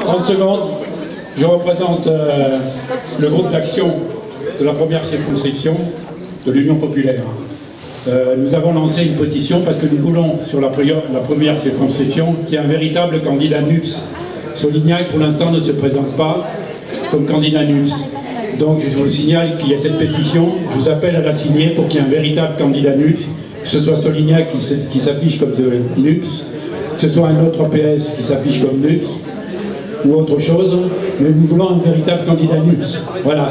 30 secondes. Je représente euh, le groupe d'action de la première circonscription de l'Union populaire. Euh, nous avons lancé une pétition parce que nous voulons, sur la, première circonscription, qu'il y ait un véritable candidat NUPS. Solignac, pour l'instant, ne se présente pas comme candidat NUPS. Donc, je vous signale qu'il y a cette pétition. Je vous appelle à la signer pour qu'il y ait un véritable candidat NUPS, que ce soit Solignac qui s'affiche comme NUPS, que ce soit un autre PS qui s'affiche comme NUPS, ou autre chose, mais nous voulons un véritable candidat NUPS. Voilà.